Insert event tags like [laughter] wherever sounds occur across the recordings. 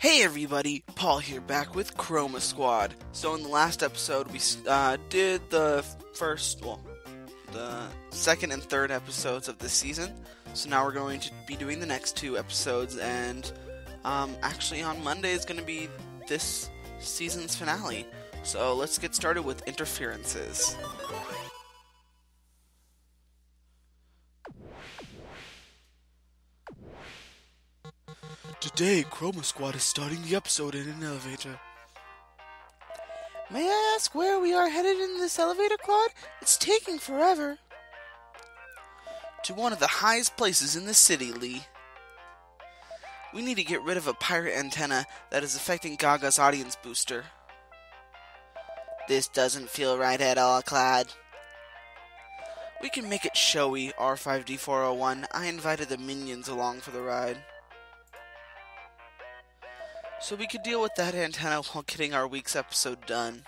Hey everybody, Paul here back with Chroma Squad. So in the last episode we uh, did the first, well, the second and third episodes of this season. So now we're going to be doing the next two episodes and um, actually on Monday is going to be this season's finale. So let's get started with interferences. Today, Chroma Squad is starting the episode in an elevator. May I ask where we are headed in this elevator, Claude? It's taking forever. To one of the highest places in the city, Lee. We need to get rid of a pirate antenna that is affecting Gaga's audience booster. This doesn't feel right at all, Claude. We can make it showy, R5D401. I invited the minions along for the ride. So we could deal with that antenna while getting our week's episode done.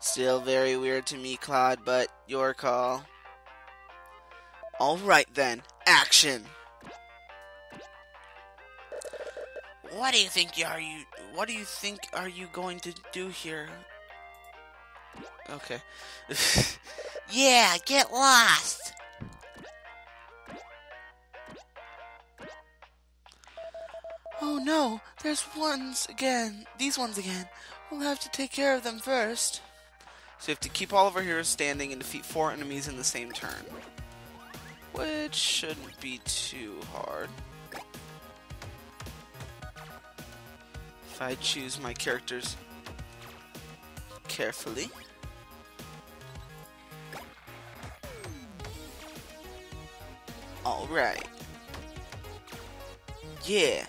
Still very weird to me, Claude, but your call. Alright then, action! What do you think are you what do you think are you going to do here? Okay. [laughs] yeah, get lost. Oh no, there's ones again. These ones again. We'll have to take care of them first. So you have to keep all of our heroes standing and defeat four enemies in the same turn. Which shouldn't be too hard. If I choose my characters carefully. Alright. Yeah.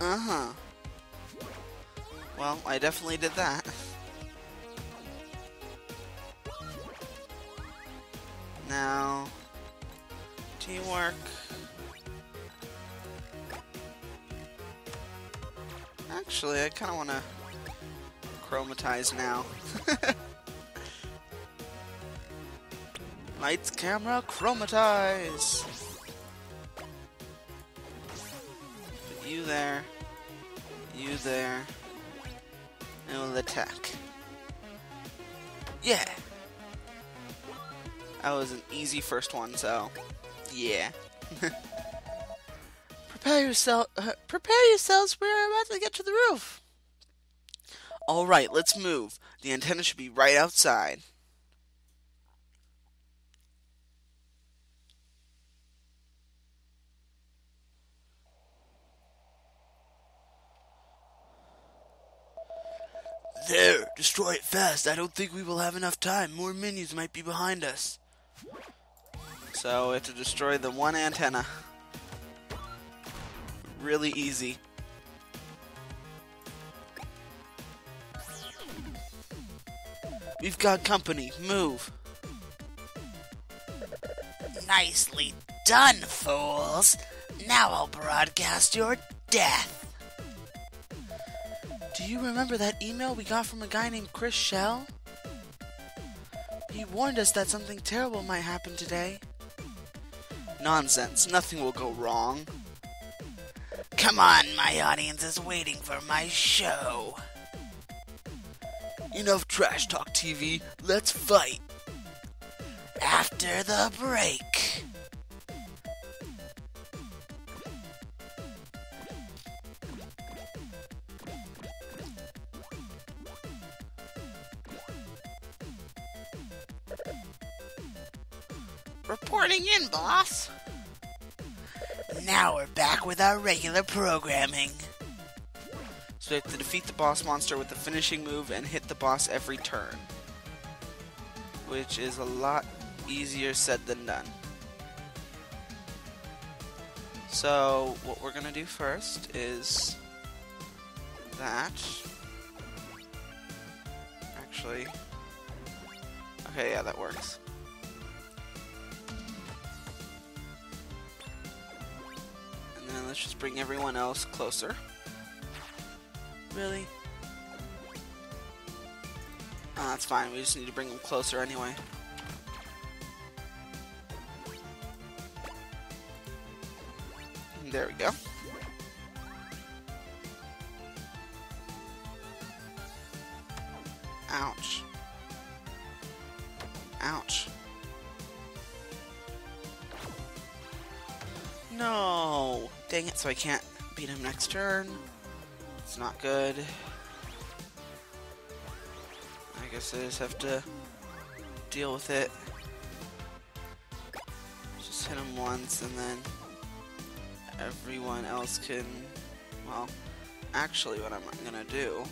Uh-huh. Well, I definitely did that. Now, teamwork. Actually, I kind of want to chromatize now. [laughs] Lights, camera, chromatize! There, you there, and we'll attack. Yeah! That was an easy first one, so yeah. [laughs] prepare yourself. Uh, prepare yourselves. We're about to get to the roof. All right, let's move. The antenna should be right outside. There, destroy it fast. I don't think we will have enough time. More minions might be behind us. So we have to destroy the one antenna. Really easy. We've got company. Move. Nicely done, fools. Now I'll broadcast your death. You remember that email we got from a guy named Chris Shell? He warned us that something terrible might happen today. Nonsense, nothing will go wrong. Come on, my audience is waiting for my show. Enough trash talk, TV. Let's fight. After the break. With our regular programming. So we have to defeat the boss monster with the finishing move and hit the boss every turn. Which is a lot easier said than done. So what we're gonna do first is that. Actually. Okay, yeah, that works. let's just bring everyone else closer. Really? Oh, that's fine. We just need to bring them closer anyway. There we go. Ouch. Ouch. So I can't beat him next turn. It's not good. I guess I just have to deal with it. Just hit him once and then everyone else can, well, actually what I'm gonna do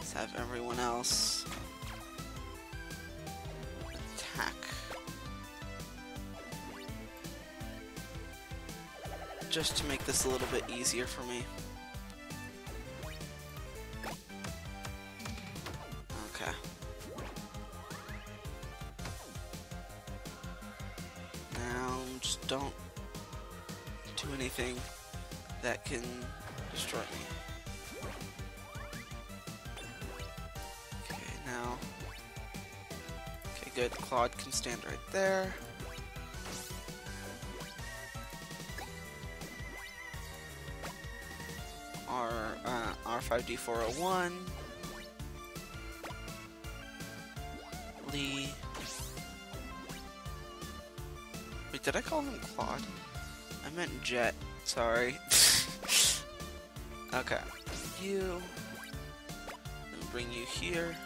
is have everyone else Just to make this a little bit easier for me. Okay. Now, just don't do anything that can destroy me. Okay, now. Okay, good. Claude can stand right there. R5D401. Lee. Wait, did I call him Claude? I meant Jet. Sorry. [laughs] okay. You. And bring you here.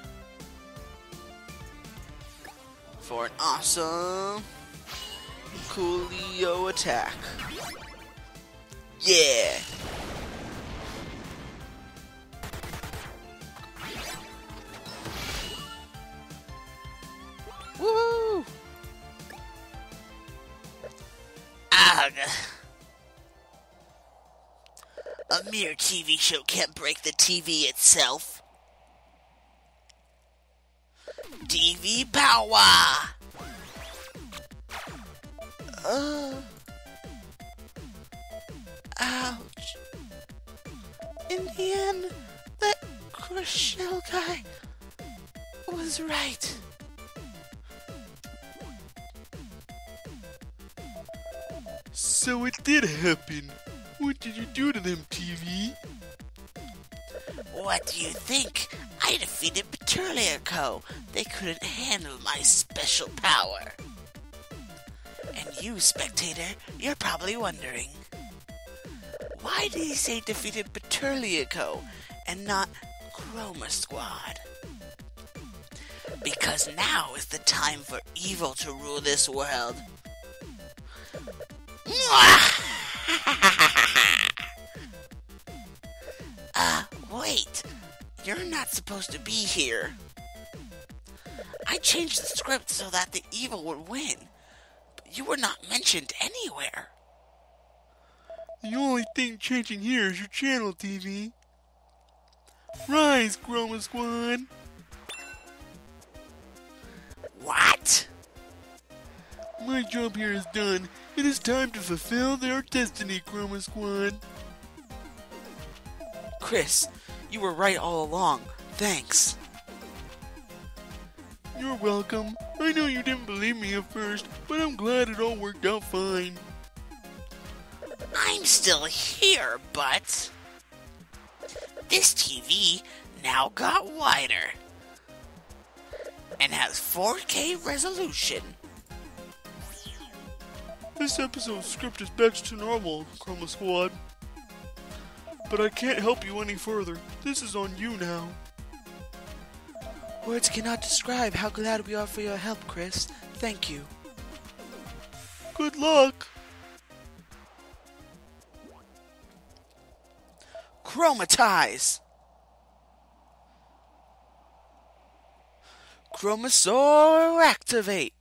For an awesome Coolio attack. Yeah! Mere TV show can't break the TV itself. TV power! Uh. Ouch. In the end, that Crushell guy was right. So it did happen. What did you do to them, TV? What do you think? I defeated Petulia Co. They couldn't handle my special power. And you, spectator, you're probably wondering. Why did he say defeated Petulia Co. and not Chroma Squad? Because now is the time for evil to rule this world. uh, wait. You're not supposed to be here. I changed the script so that the evil would win. But you were not mentioned anywhere. The only thing changing here is your channel, TV. Rise, Chroma Squad! What? My job here is done. It is time to fulfill their destiny, Chroma Squad. Chris, you were right all along. Thanks. You're welcome. I know you didn't believe me at first, but I'm glad it all worked out fine. I'm still here, but. This TV now got wider and has 4K resolution. This episode's script is back to normal, Chroma Squad. But I can't help you any further. This is on you now. Words cannot describe how glad we are for your help, Chris. Thank you. Good luck! Chromatize! Chromosaur activate!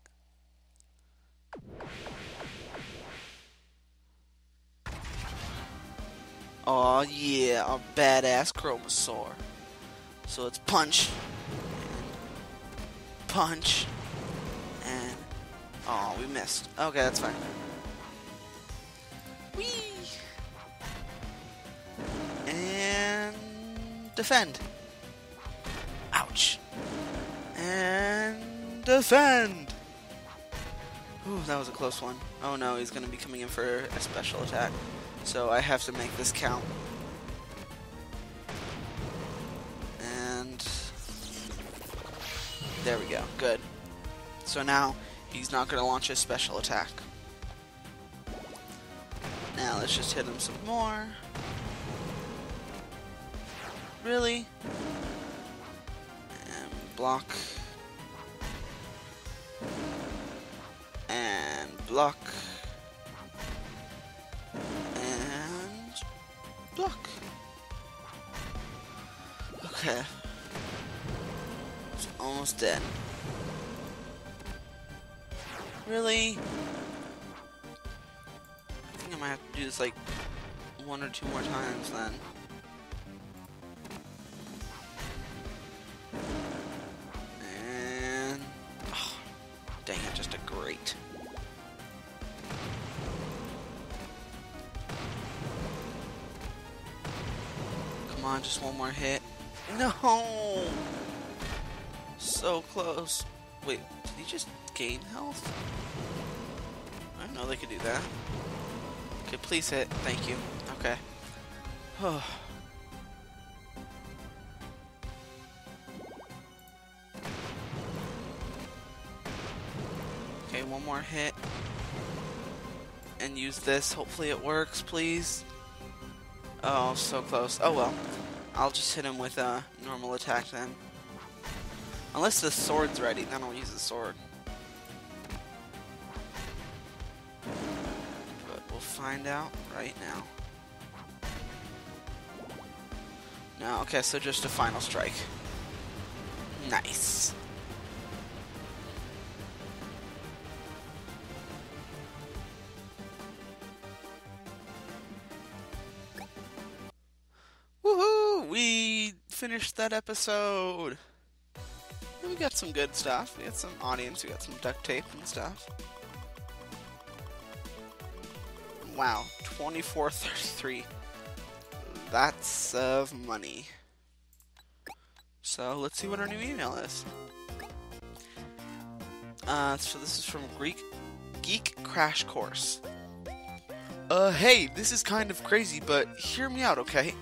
Oh yeah, a badass Chromosaur. So it's punch, and punch, and oh, we missed. Okay, that's fine. Whee! And defend. Ouch. And defend. Ooh, that was a close one. Oh no, he's gonna be coming in for a special attack. So I have to make this count. And There we go. Good. So now he's not going to launch his special attack. Now let's just hit him some more. Really? And block. And block. Block. Okay. It's almost dead. Really? I think I might have to do this like one or two more times then. Just one more hit. No! So close. Wait, did he just gain health? I know they could do that. Okay, please hit. Thank you. Okay. [sighs] okay, one more hit. And use this. Hopefully it works, please. Oh, so close. Oh well. I'll just hit him with a normal attack then. Unless the sword's ready, then I'll use the sword. But we'll find out right now. No, okay, so just a final strike. Nice. Finished that episode. We got some good stuff. We got some audience. We got some duct tape and stuff. Wow, twenty-four thirty-three. That's of money. So let's see what our new email is. Uh, so this is from Greek Geek Crash Course. Uh, hey, this is kind of crazy, but hear me out, okay?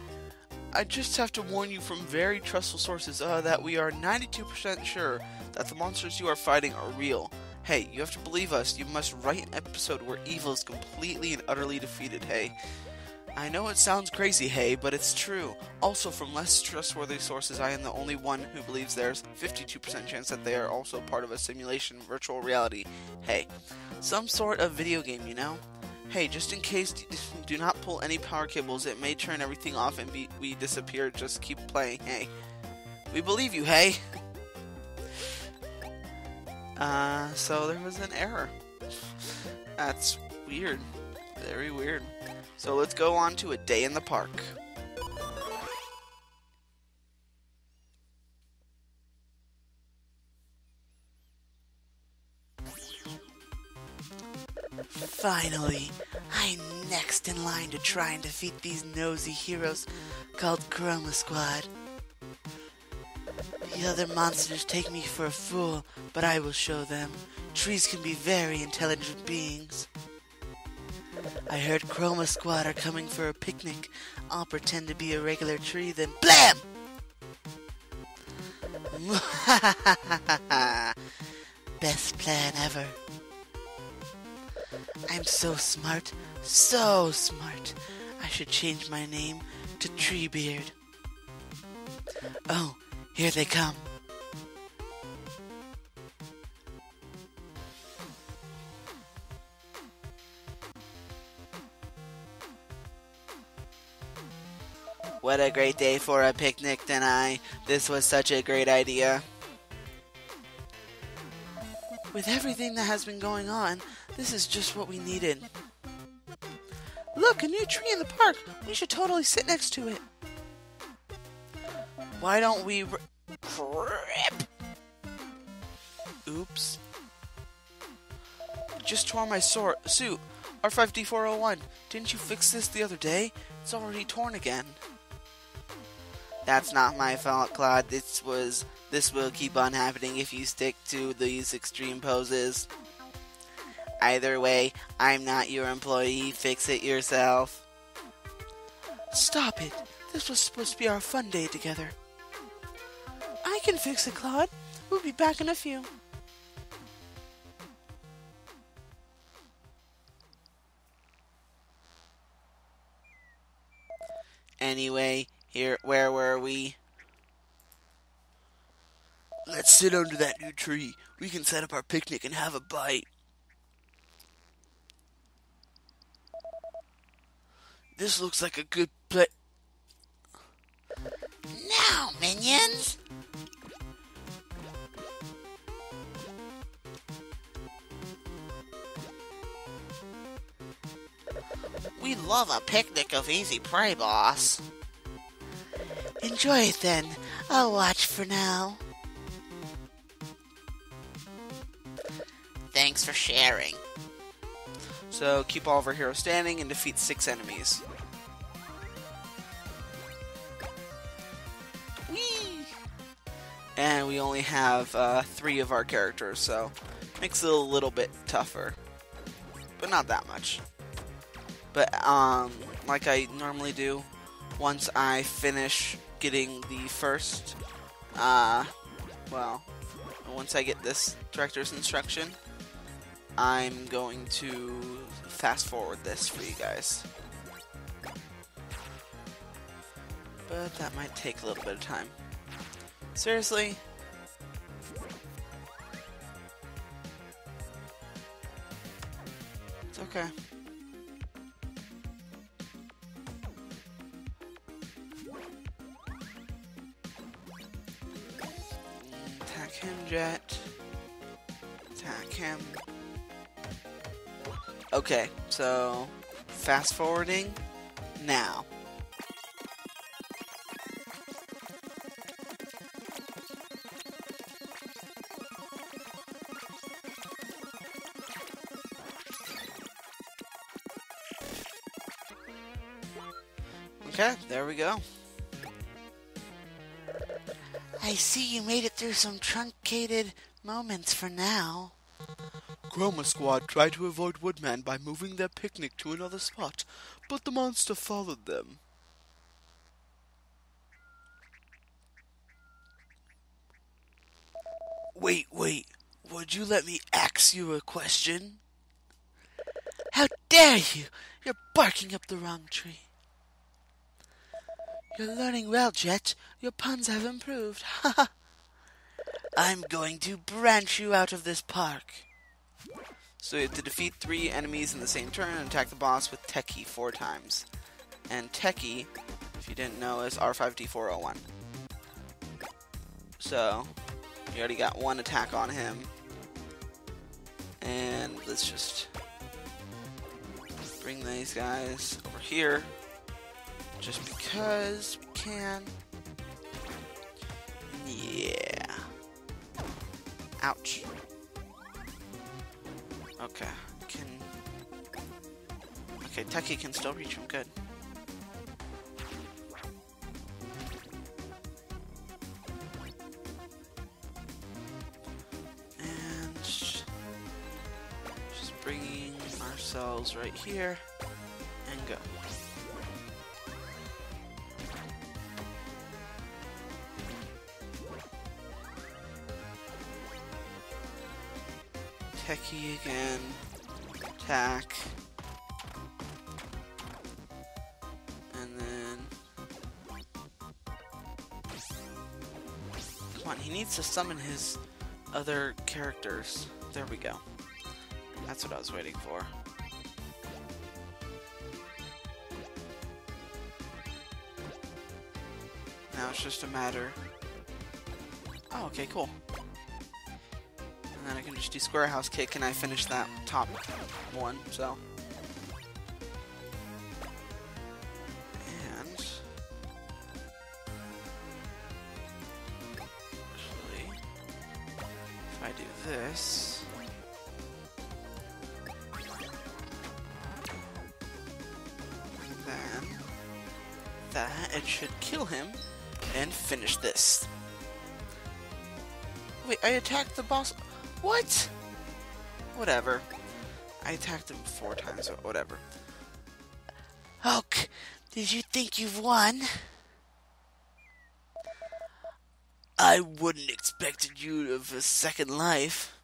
I just have to warn you from very trustful sources uh, that we are 92% sure that the monsters you are fighting are real. Hey, you have to believe us. You must write an episode where evil is completely and utterly defeated, hey. I know it sounds crazy, hey, but it's true. Also, from less trustworthy sources, I am the only one who believes there's 52% chance that they are also part of a simulation virtual reality. Hey, some sort of video game, you know? Hey, just in case, [laughs] do not pull any power cables. It may turn everything off and be, we disappear. Just keep playing. Hey, we believe you. Hey. Uh, so there was an error. That's weird. Very weird. So let's go on to a day in the park. Finally, I'm next in line to try and defeat these nosy heroes called Chroma Squad. The other monsters take me for a fool, but I will show them. Trees can be very intelligent beings. I heard Chroma Squad are coming for a picnic. I'll pretend to be a regular tree, then BLAM! [laughs] Best plan ever. I'm so smart, so smart. I should change my name to Treebeard. Oh, here they come. What a great day for a picnic, Denai. This was such a great idea. With everything that has been going on, this is just what we needed. Look, a new tree in the park. We should totally sit next to it. Why don't we. R- Crap! Oops. Just tore my sor- suit. R5D401. Didn't you fix this the other day? It's already torn again. That's not my fault, Claude. This was. This will keep on happening if you stick to these extreme poses. Either way, I'm not your employee. Fix it yourself. Stop it. This was supposed to be our fun day together. I can fix it, Claude. We'll be back in a few. Anyway, here, where were we? Let's sit under that new tree. We can set up our picnic and have a bite. This looks like a good place. Now, minions! We love a picnic of easy prey, boss. Enjoy it then. I'll watch for now. Thanks for sharing. So keep all of our heroes standing and defeat six enemies. We only have uh, three of our characters, so makes it a little bit tougher, but not that much. But um, like I normally do, once I finish getting the first, uh, well, once I get this director's instruction, I'm going to fast forward this for you guys. But that might take a little bit of time. Seriously? Okay. Attack him, Jet. Attack him. Okay, so fast forwarding now. We go. I see you made it through some truncated moments for now. Chroma Squad tried to avoid Woodman by moving their picnic to another spot, but the monster followed them. Wait, wait. Would you let me ask you a question? How dare you! You're barking up the wrong tree. You're learning well, Jet. Your puns have improved. [laughs] Ha ha! I'm going to branch you out of this park. So you have to defeat three enemies in the same turn and attack the boss with Techie four times. And Techie, if you didn't know, is R5D401. So, you already got one attack on him. And let's just bring these guys over here. Just because we can. Yeah. Ouch. Okay, can... Okay, Techie can still reach him, good. And... Just bringing ourselves right here, and go. Again. Attack. And then... Come on, he needs to summon his other characters. There we go. That's what I was waiting for. Now it's just a matter... Oh, okay, cool. I can just do square house kick and I finish that top one, so. And actually if I do this then that it should kill him and finish this. Wait, I attacked the boss. What? Whatever. I attacked him four times, or whatever. Oak, did you think you've won? I wouldn't expect you of a second life.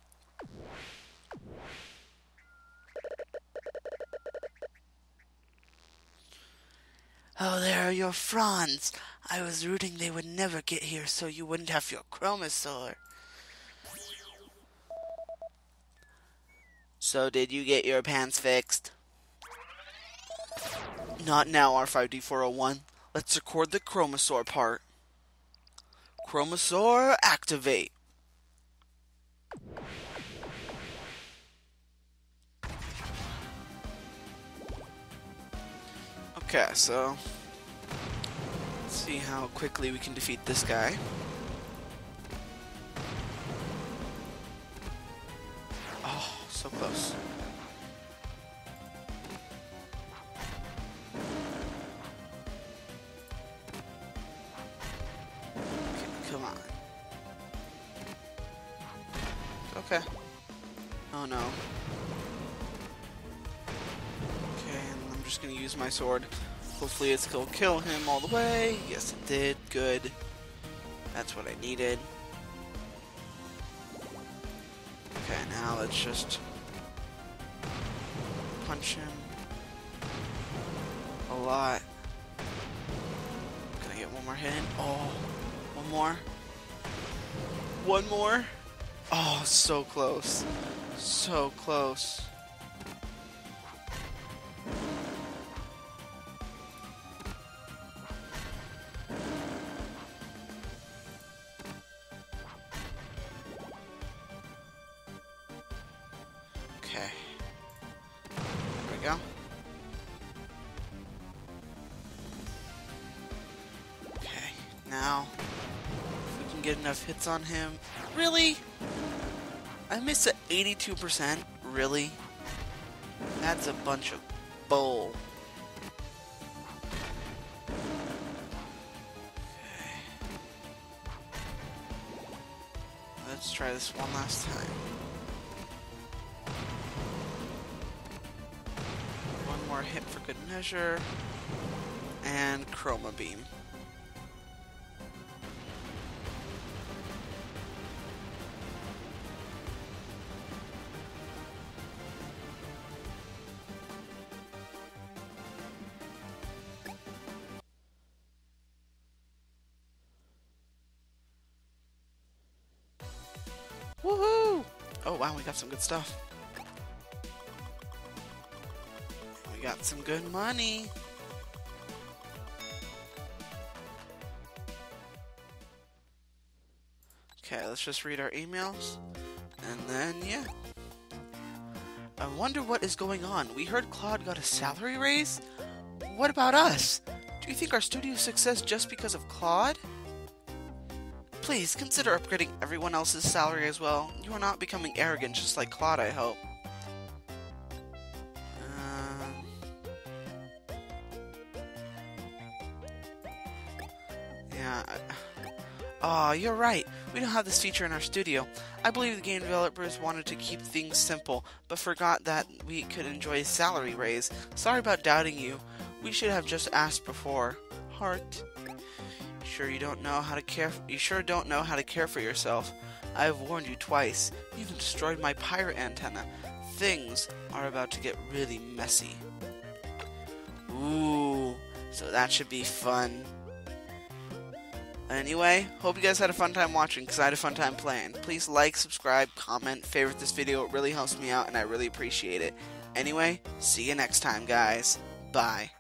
Oh, there are your fronds. I was rooting they would never get here so you wouldn't have your chromosaur. So, did you get your pants fixed? Not now, R5D401. Let's record the chromosaur part. Chromosaur activate. Okay, so let's see how quickly we can defeat this guy. So close. Okay, come on. Okay. Oh no. Okay, and I'm just gonna use my sword. Hopefully it's gonna kill him all the way. Yes, it did. Good. That's what I needed. Okay, now let's just a lot. Can I get one more hit? Oh, one more. One more. Oh, so close. So close. Enough hits on him. Really? I missed at 82%? Really? That's a bunch of bull. Okay. Let's try this one last time. One more hit for good measure. And Chroma Beam. Some good stuff. We got some good money. Okay, let's just read our emails. And then, yeah. I wonder what is going on. We heard Claude got a salary raise? What about us? Do you think our studio's success just because of Claude? Please consider upgrading everyone else's salary as well. You are not becoming arrogant just like Claude, I hope. Um, yeah. Aw, oh, you're right. We don't have this feature in our studio. I believe the game developers wanted to keep things simple, but forgot that we could enjoy a salary raise. Sorry about doubting you. We should have just asked before. Heart. Sure you don't know how to care you sure don't know how to care for yourself. I have warned you twice. You've destroyed my pirate antenna. Things are about to get really messy. Ooh, so that should be fun. Anyway, hope you guys had a fun time watching because I had a fun time playing. Please like, subscribe, comment, favorite this video. It really helps me out and I really appreciate it. Anyway, see you next time, guys. Bye.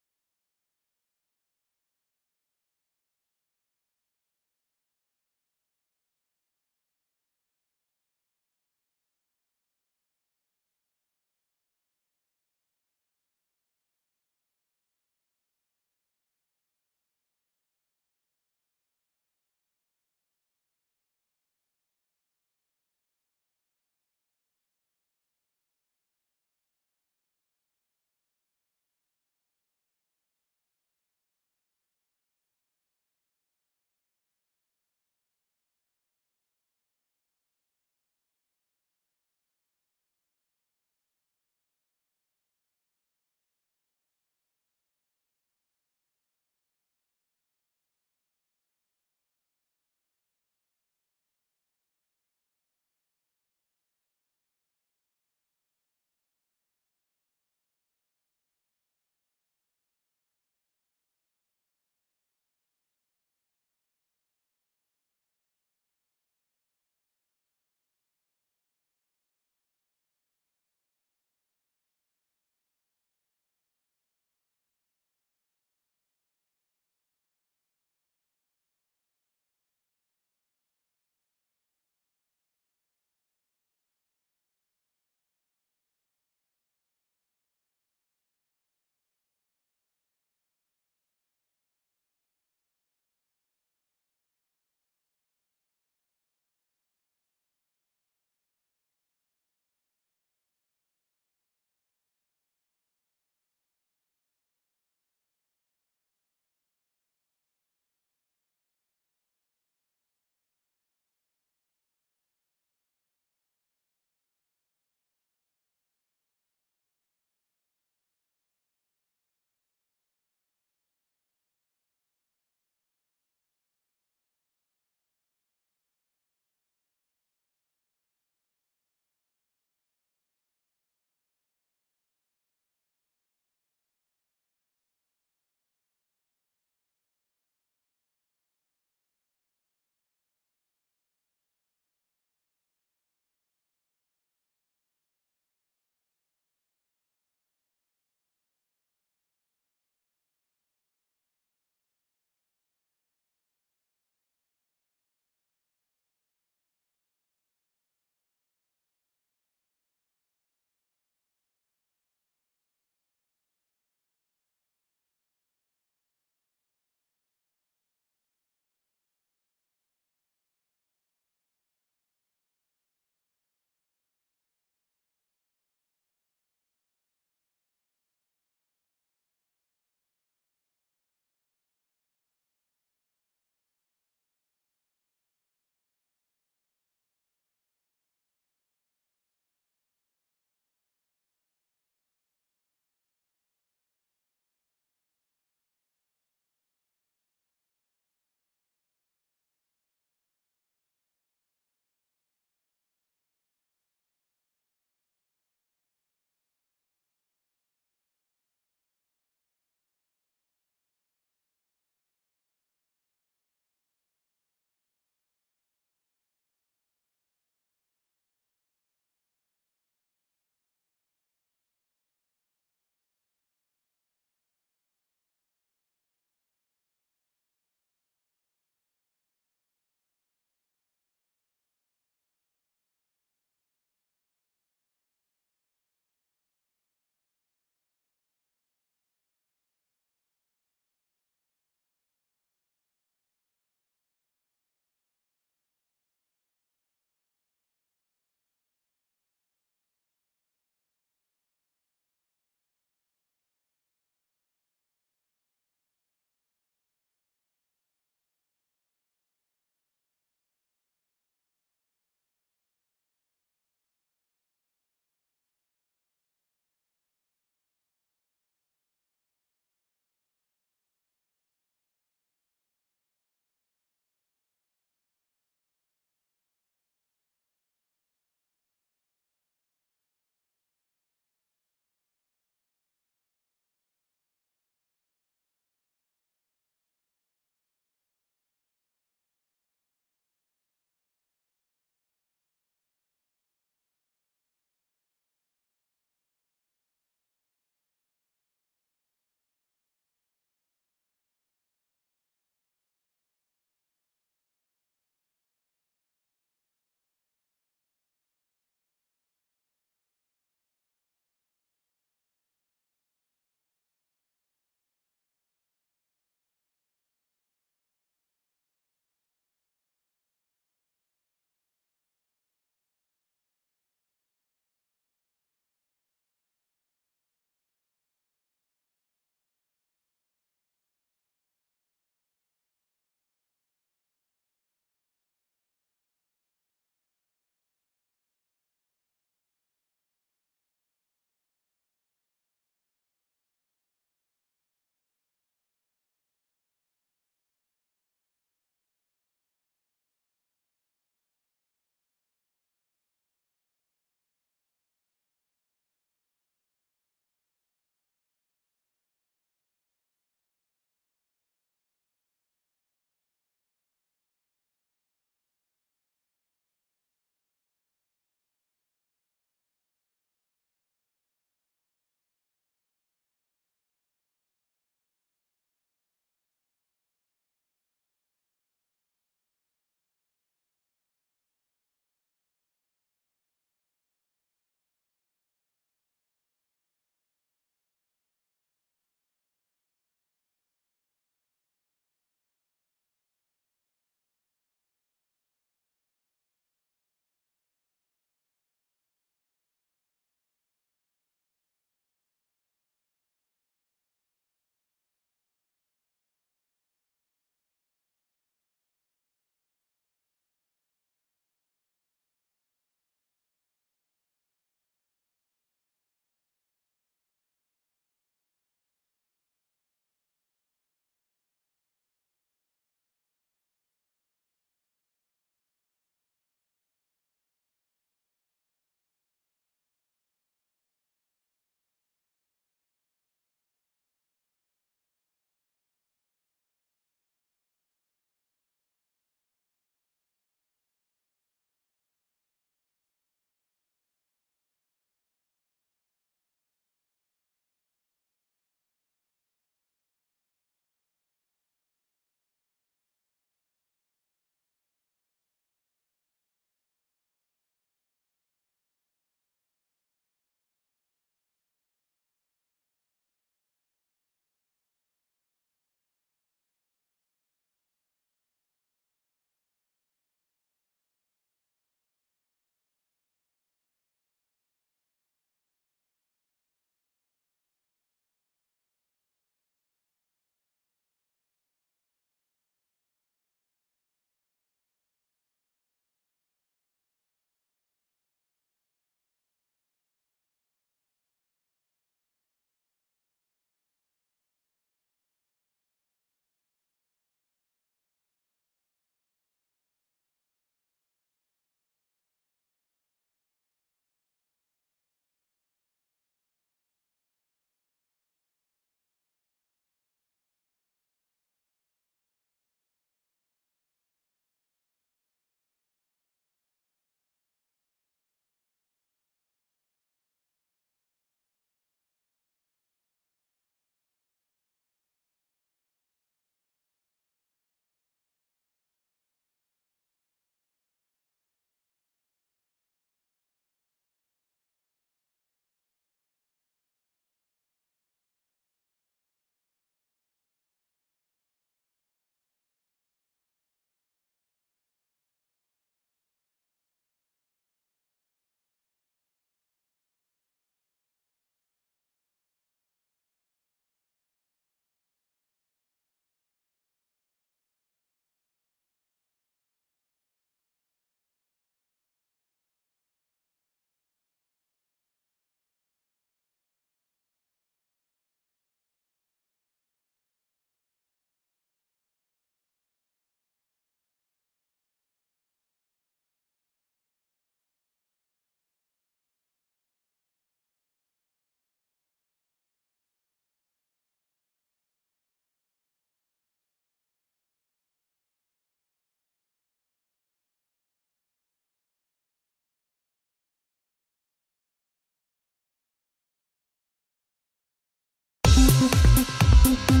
Thank